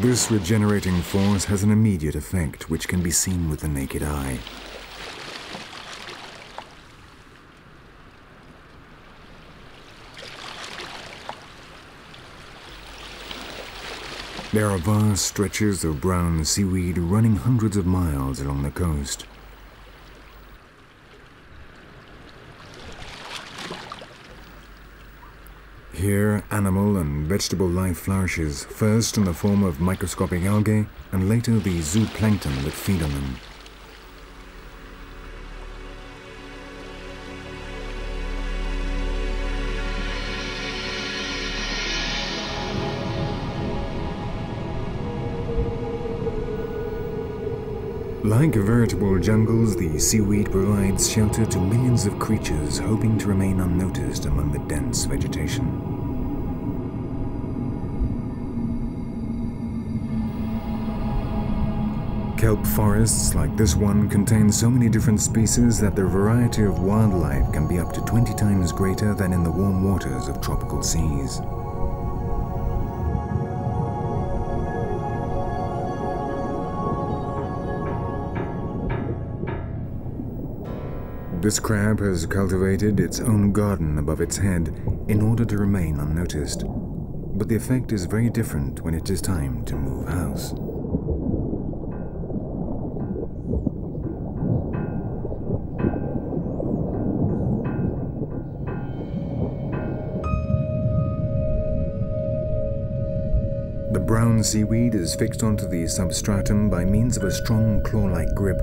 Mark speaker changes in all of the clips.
Speaker 1: This regenerating force has an immediate effect which can be seen with the naked eye. There are vast stretches of brown seaweed running hundreds of miles along the coast. Here, animal and vegetable life flourishes, first in the form of microscopic algae, and later the zooplankton that feed on them. Like veritable jungles, the seaweed provides shelter to millions of creatures hoping to remain unnoticed among the dense vegetation. Kelp forests like this one contain so many different species that the variety of wildlife can be up to 20 times greater than in the warm waters of tropical seas. This crab has cultivated its own garden above its head in order to remain unnoticed. But the effect is very different when it is time to move house. Brown seaweed is fixed onto the substratum by means of a strong claw-like grip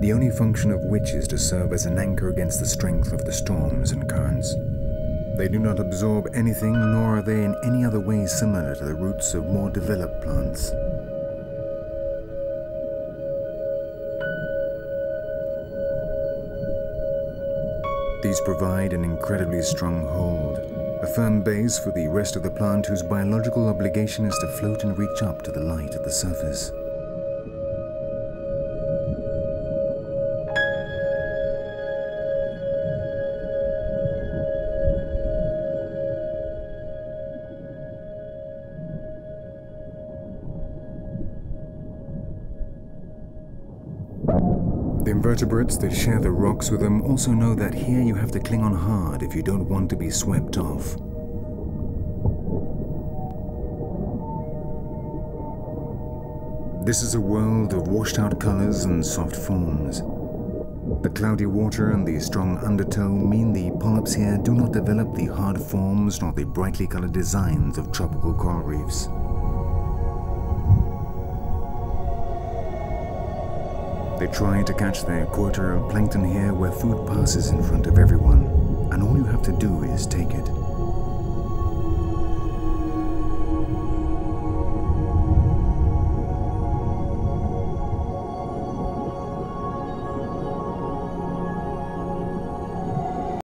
Speaker 1: the only function of which is to serve as an anchor against the strength of the storms and currents. They do not absorb anything, nor are they in any other way similar to the roots of more developed plants. These provide an incredibly strong hold, a firm base for the rest of the plant whose biological obligation is to float and reach up to the light at the surface. The invertebrates that share the rocks with them also know that here you have to cling on hard if you don't want to be swept off. This is a world of washed out colors and soft forms. The cloudy water and the strong undertow mean the polyps here do not develop the hard forms nor the brightly colored designs of tropical coral reefs. They try to catch their quota of plankton here where food passes in front of everyone, and all you have to do is take it.